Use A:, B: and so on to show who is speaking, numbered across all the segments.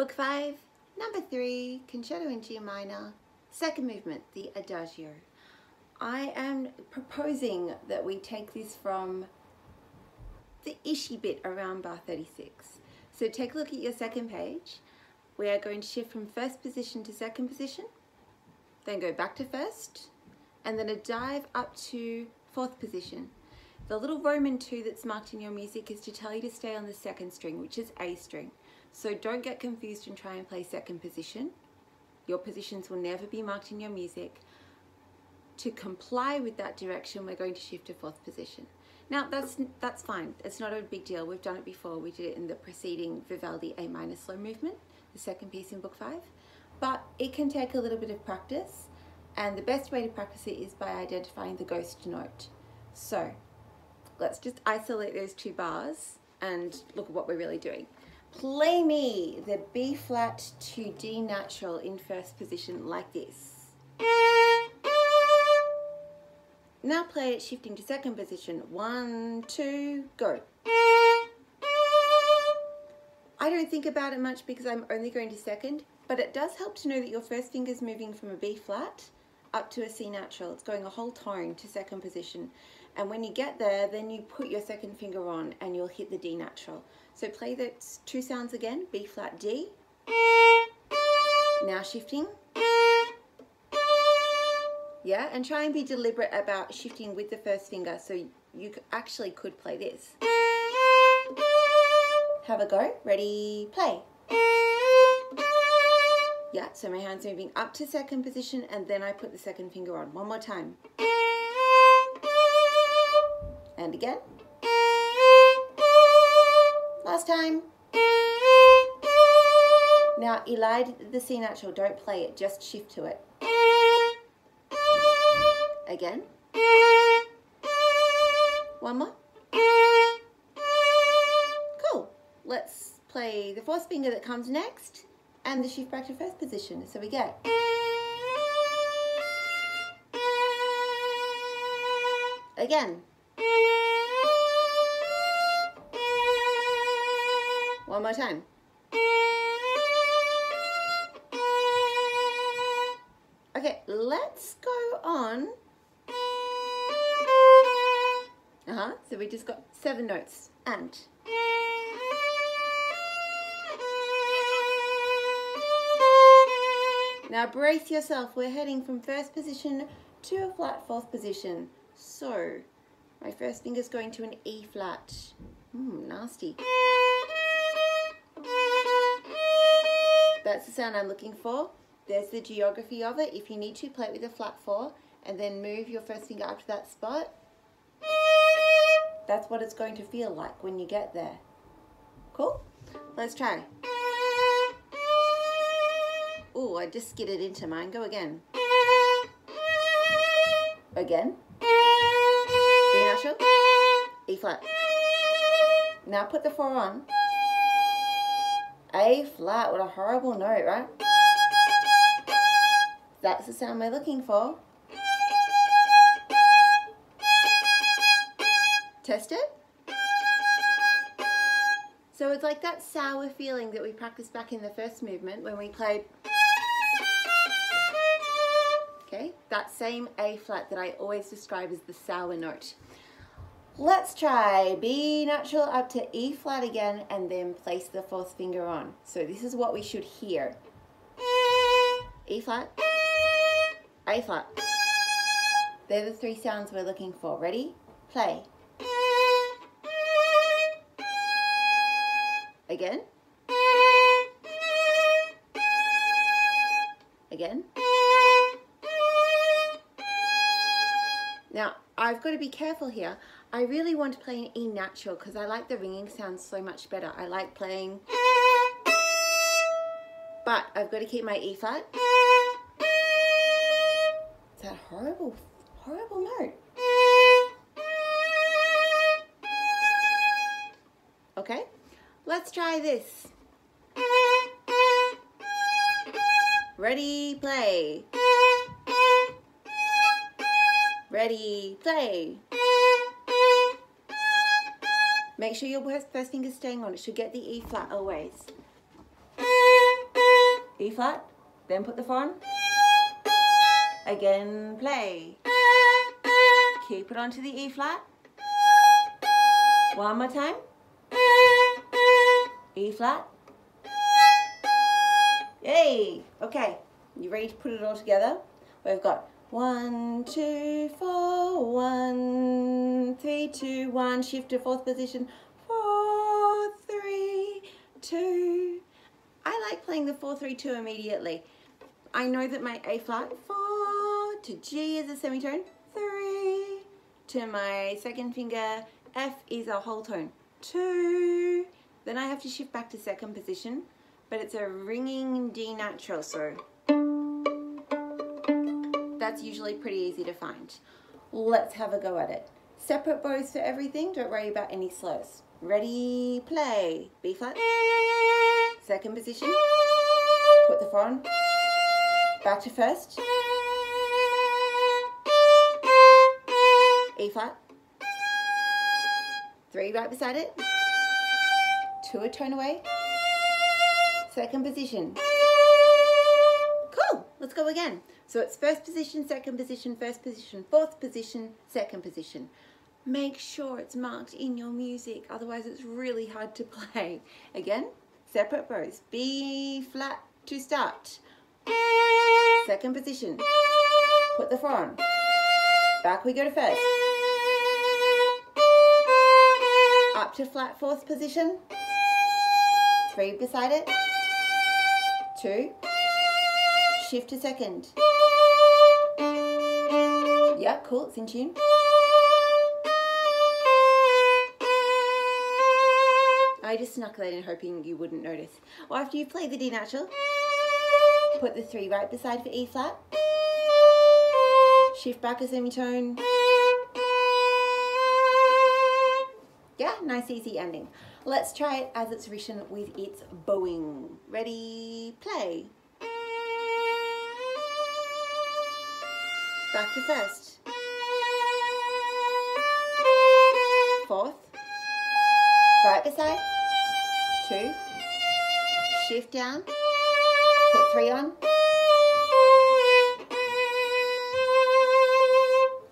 A: Book 5, number 3, Concerto in G minor, second movement, the Adagio. I am proposing that we take this from the ishy bit around bar 36. So take a look at your second page. We are going to shift from first position to second position, then go back to first, and then a dive up to fourth position. The little Roman 2 that's marked in your music is to tell you to stay on the second string, which is A string. So don't get confused and try and play second position. Your positions will never be marked in your music. To comply with that direction, we're going to shift to fourth position. Now that's that's fine. It's not a big deal. We've done it before. We did it in the preceding Vivaldi A minor slow movement, the second piece in book five. But it can take a little bit of practice and the best way to practice it is by identifying the ghost note. So let's just isolate those two bars and look at what we're really doing. Play me the B flat to D natural in first position like this. Now play it shifting to second position. One, two, go. I don't think about it much because I'm only going to second, but it does help to know that your first finger is moving from a B flat up to a C natural. It's going a whole tone to second position. And when you get there, then you put your second finger on and you'll hit the D natural. So play the two sounds again, B flat D. Now shifting. Yeah, and try and be deliberate about shifting with the first finger so you actually could play this. Have a go. Ready, play. Yeah, so my hand's moving up to second position and then I put the second finger on. One more time. And again. Last time. Now, elide the C natural, don't play it, just shift to it. Again. One more. Cool. Let's play the fourth finger that comes next and the shift back to first position. So we get again. One more time. Okay, let's go on. Uh-huh, so we just got seven notes. And Now brace yourself. We're heading from first position to a flat fourth position. So my first finger is going to an E flat. Hmm, nasty. That's the sound I'm looking for. There's the geography of it. If you need to, play it with a flat four and then move your first finger up to that spot. That's what it's going to feel like when you get there. Cool? Let's try. Oh, I just skidded into mine. Go again. Again. B natural. E flat. Now put the four on. A flat. What a horrible note, right? That's the sound we're looking for. Test it. So it's like that sour feeling that we practiced back in the first movement when we played Okay, that same A flat that I always describe as the sour note. Let's try B natural up to E flat again and then place the fourth finger on. So this is what we should hear. E flat, A flat. They're the three sounds we're looking for. Ready? Play. Again. Again. Now, I've got to be careful here. I really want to play an E natural because I like the ringing sound so much better. I like playing, but I've got to keep my E flat. It's that horrible, horrible note. Okay, let's try this. Ready, play. Ready, play. Make sure your first finger is staying on. It should get the E flat always. E flat, then put the four on. Again, play. Keep it onto the E flat. One more time. E flat. Yay! Okay, you ready to put it all together? We've got one, two, four, one, three, two, one, shift to fourth position, four, three, two. I like playing the four, three, two immediately. I know that my A flat, four, to G is a semitone, three, to my second finger, F is a whole tone, two. Then I have to shift back to second position, but it's a ringing D natural, so that's usually pretty easy to find. Let's have a go at it. Separate bows for everything, don't worry about any slurs. Ready, play. B flat, second position, put the on, back to first, E flat, three right beside it, two a tone away, second position. Cool, let's go again. So it's first position, second position, first position, fourth position, second position. Make sure it's marked in your music, otherwise it's really hard to play. Again, separate bows. B flat to start. Second position. Put the four on. Back we go to first. Up to flat fourth position. Three beside it. Two. Shift to second. Yeah, cool, it's in tune. I just snuck that in hoping you wouldn't notice. Well, after you play the D natural, put the three right beside for E flat. Shift back a semitone. Yeah, nice easy ending. Let's try it as it's written with its bowing. Ready, play. Back to first. Fourth. Right beside. Two. Shift down. Put three on.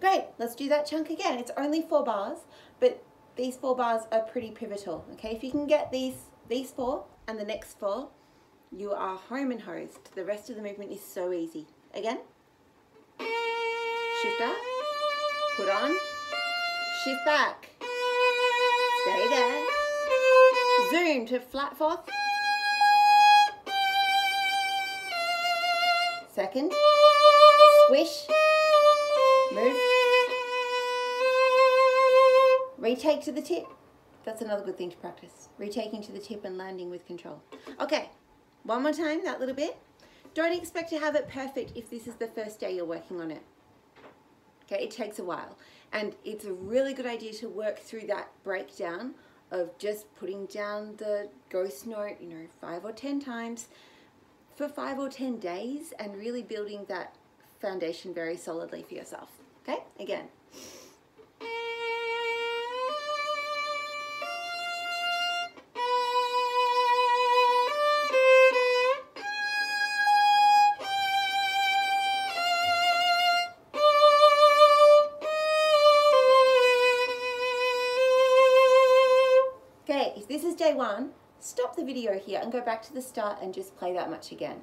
A: Great, let's do that chunk again. It's only four bars, but these four bars are pretty pivotal. Okay, if you can get these, these four and the next four, you are home and hosed. The rest of the movement is so easy. Again. Put on, shift back, stay there, zoom to flat fourth, second, squish, move, retake to the tip. That's another good thing to practice. Retaking to the tip and landing with control. Okay, one more time, that little bit. Don't expect to have it perfect if this is the first day you're working on it. Okay, it takes a while. And it's a really good idea to work through that breakdown of just putting down the ghost note, you know, five or 10 times for five or 10 days and really building that foundation very solidly for yourself. Okay, again. Day one, stop the video here and go back to the start and just play that much again.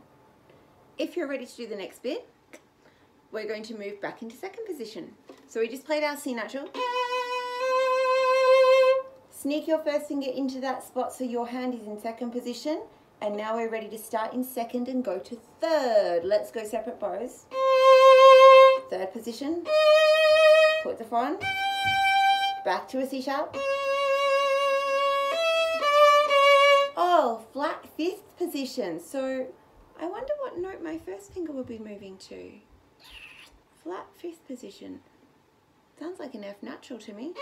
A: If you're ready to do the next bit, we're going to move back into second position. So we just played our C natural. Sneak your first finger into that spot so your hand is in second position. And now we're ready to start in second and go to third. Let's go separate bows. Third position. Put the four on. Back to a C sharp. Fifth position. So I wonder what note my first finger will be moving to. Flat fifth position. Sounds like an F natural to me.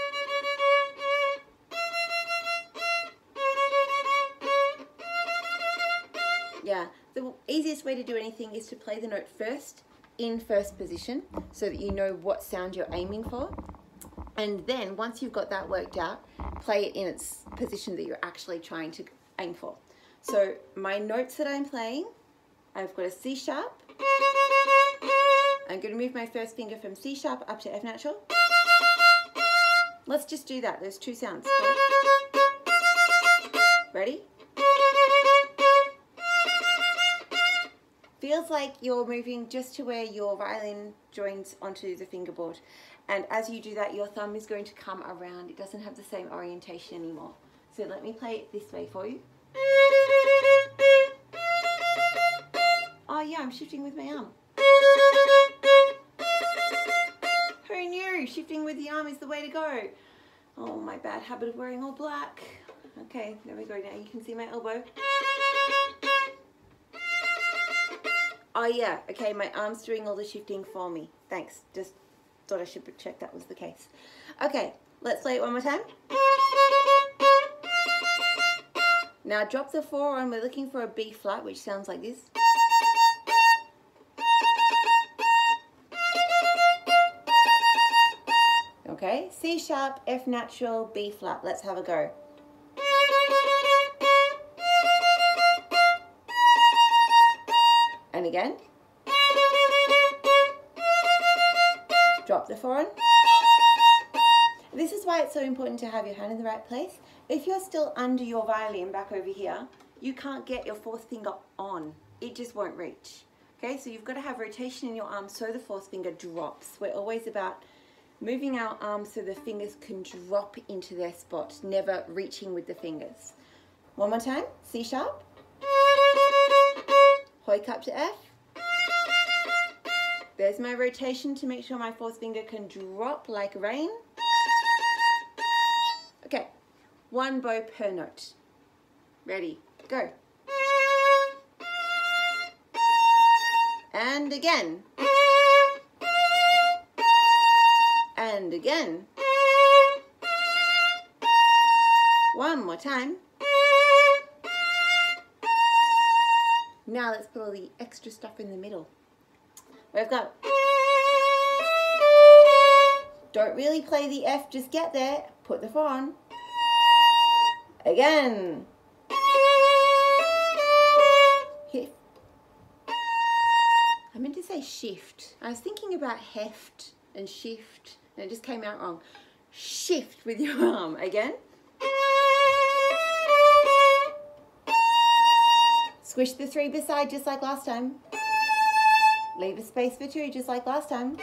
A: Yeah, the easiest way to do anything is to play the note first in first position so that you know what sound you're aiming for. And then once you've got that worked out, play it in its position that you're actually trying to aim for. So my notes that I'm playing I've got a C sharp. I'm going to move my first finger from C sharp up to F natural. Let's just do that. There's two sounds. Ready? Feels like you're moving just to where your violin joins onto the fingerboard. And as you do that, your thumb is going to come around. It doesn't have the same orientation anymore. So let me play it this way for you. Oh yeah, I'm shifting with my arm. Who knew shifting with the arm is the way to go? Oh, my bad habit of wearing all black. Okay, there we go. Now you can see my elbow. Oh yeah, okay, my arm's doing all the shifting for me. Thanks, just thought I should check that was the case. Okay, let's play it one more time. Now drop the four and we're looking for a B flat, which sounds like this. Okay, C sharp, F natural, B flat. Let's have a go. And again. Drop the four on. Why it's so important to have your hand in the right place. If you're still under your violin back over here, you can't get your fourth finger on. It just won't reach. Okay, so you've got to have rotation in your arm so the fourth finger drops. We're always about moving our arms so the fingers can drop into their spot, never reaching with the fingers. One more time, C sharp. Hoik up to F. There's my rotation to make sure my fourth finger can drop like rain. One bow per note. Ready, go. And again. And again. One more time. Now let's put all the extra stuff in the middle. We've got... Don't really play the F, just get there. Put the four on. Again. Heft. I meant to say shift. I was thinking about heft and shift and it just came out wrong. Shift with your arm. Again. Squish the three beside just like last time. Leave a space for two just like last time.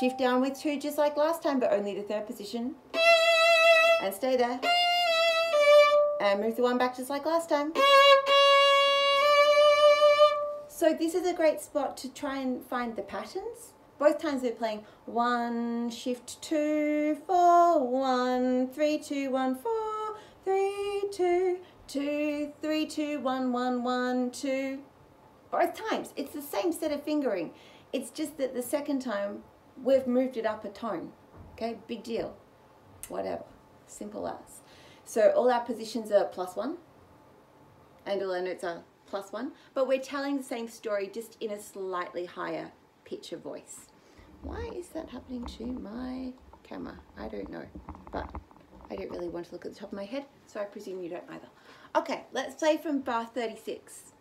A: Shift down with two just like last time, but only the third position. And stay there. And move the one back just like last time. So this is a great spot to try and find the patterns. Both times we're playing one, shift two, four, one, three, two, one, four, three, two, two, three, two, one, one, one, two. Both times, it's the same set of fingering. It's just that the second time we've moved it up a tone. Okay, big deal. Whatever, simple as. So all our positions are plus one, and all our notes are plus one, but we're telling the same story just in a slightly higher pitch of voice. Why is that happening to my camera? I don't know, but I don't really want to look at the top of my head, so I presume you don't either. Okay, let's play from bar 36.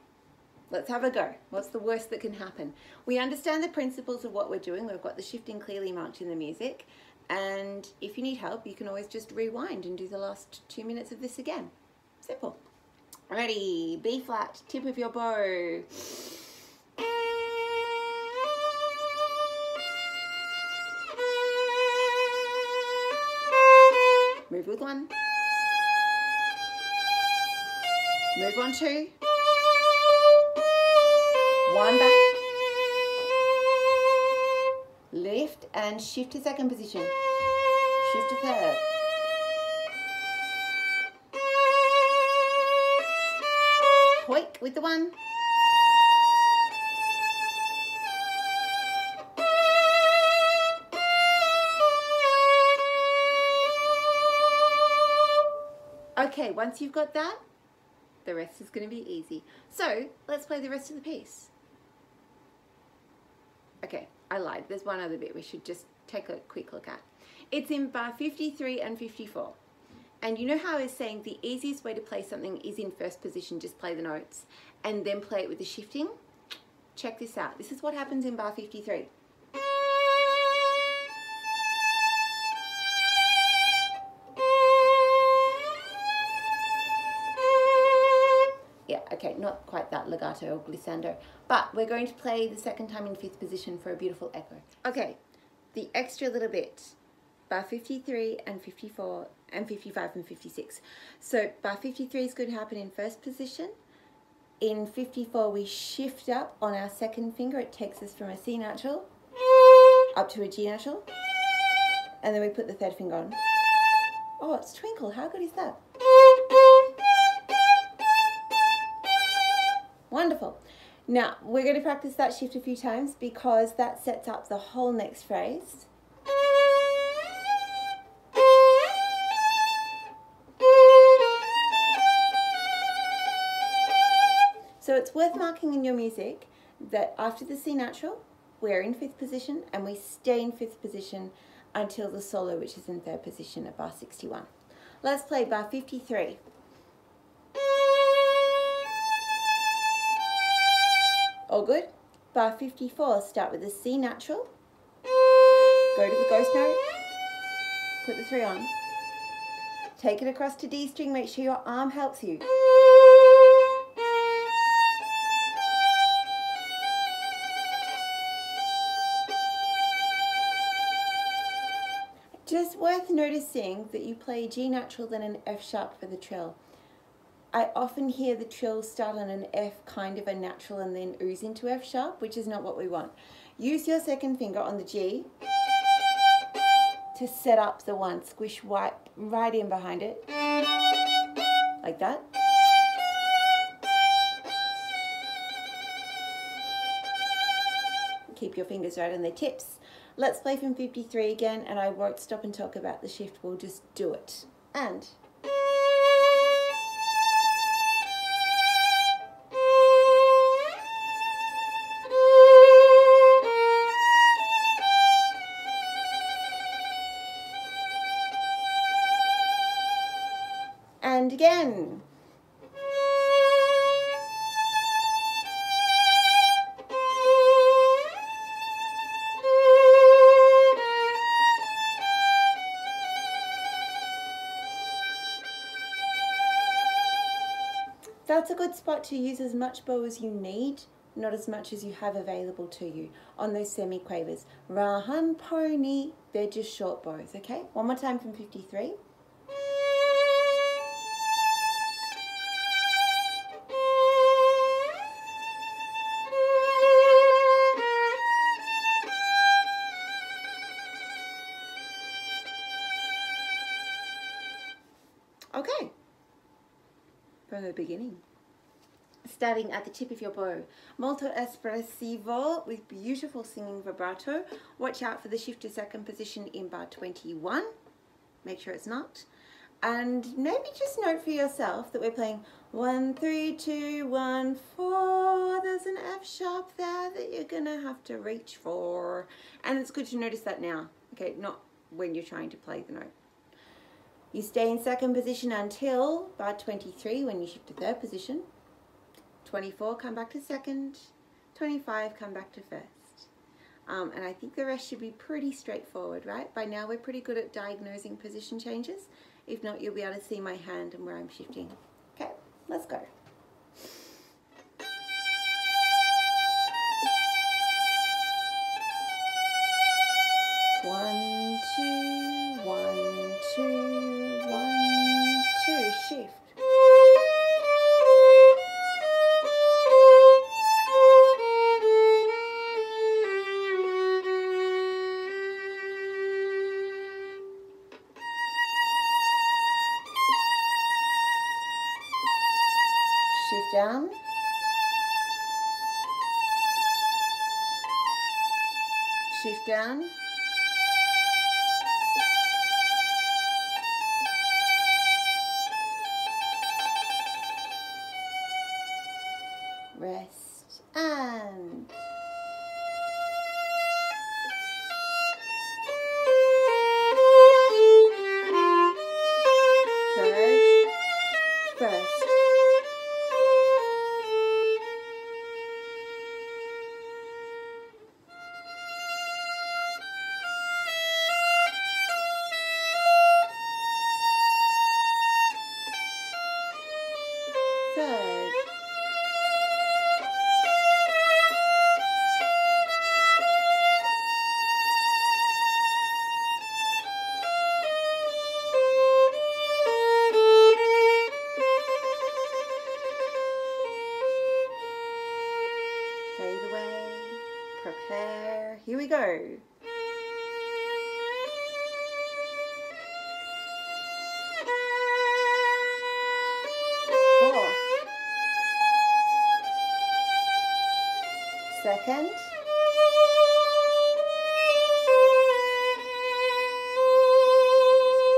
A: Let's have a go. What's the worst that can happen? We understand the principles of what we're doing. We've got the shifting clearly marked in the music. And if you need help, you can always just rewind and do the last two minutes of this again. Simple. Ready, B flat, tip of your bow. Move with one. Move on two. One back. And shift to second position. Shift to third. Hoik with the one. Okay, once you've got that, the rest is going to be easy. So let's play the rest of the piece. Okay, I lied. There's one other bit we should just take a quick look at. It's in bar 53 and 54. And you know how I was saying the easiest way to play something is in first position, just play the notes, and then play it with the shifting? Check this out. This is what happens in bar 53. Okay, not quite that legato or glissando, but we're going to play the second time in fifth position for a beautiful echo. Okay, the extra little bit bar 53 and 54 and 55 and 56. So bar 53 is going to happen in first position. In 54 we shift up on our second finger. It takes us from a C natural up to a G natural. And then we put the third finger on. Oh, it's twinkle. How good is that? Wonderful. Now, we're going to practice that shift a few times because that sets up the whole next phrase. So it's worth marking in your music that after the C natural, we're in fifth position and we stay in fifth position until the solo, which is in third position at bar 61. Let's play bar 53. All good? Bar 54, start with the C natural, go to the ghost note, put the three on, take it across to D string, make sure your arm helps you. Just worth noticing that you play G natural then an F sharp for the trill. I often hear the trill start on an F kind of a natural and then ooze into F sharp, which is not what we want. Use your second finger on the G to set up the one. Squish right, right in behind it, like that. Keep your fingers right on the tips. Let's play from 53 again and I won't stop and talk about the shift, we'll just do it. And again. That's a good spot to use as much bow as you need, not as much as you have available to you on those semi-quavers. Rahan pony, they're just short bows, okay? One more time from 53. The beginning. Starting at the tip of your bow. Molto espressivo with beautiful singing vibrato. Watch out for the shift to second position in bar 21. Make sure it's not. And maybe just note for yourself that we're playing one, three, two, one, four. There's an F sharp there that you're gonna have to reach for. And it's good to notice that now, okay? Not when you're trying to play the note. You stay in second position until bar 23 when you shift to third position. 24, come back to second. 25, come back to first. Um, and I think the rest should be pretty straightforward, right? By now we're pretty good at diagnosing position changes. If not, you'll be able to see my hand and where I'm shifting. Okay, let's go. Down. Second.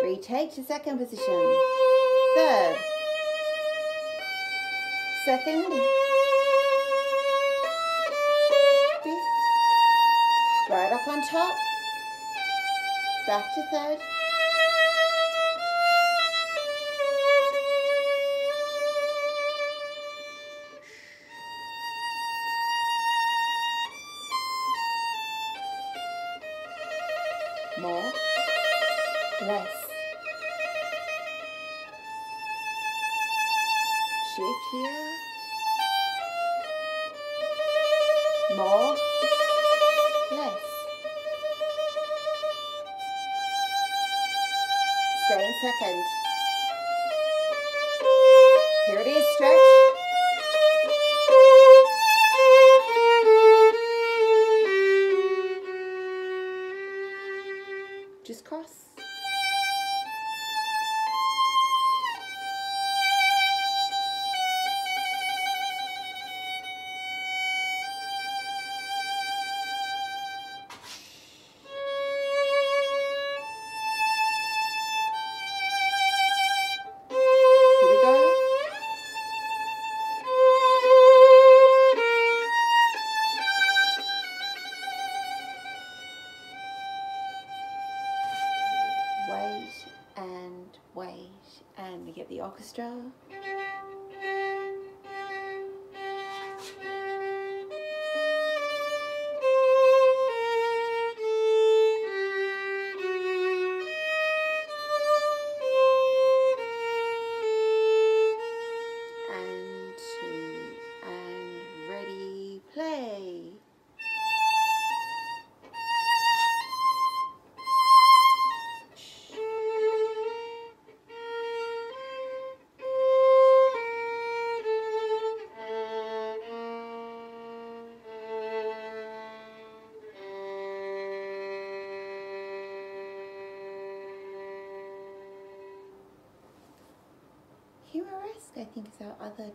A: Retake to second position. Third. Second. Fifth. Right up on top. Back to third. Less. Shift here. More. Less. Stay in second. Here it is, stretch.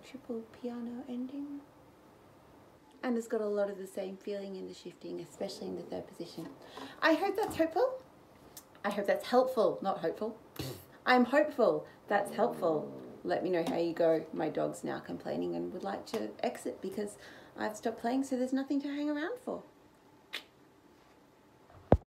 A: Triple piano ending. And it's got a lot of the same feeling in the shifting, especially in the third position. I hope that's hopeful. I hope that's helpful, not hopeful. I'm hopeful that's helpful. Let me know how you go. My dog's now complaining and would like to exit because I've stopped playing, so there's nothing to hang around for.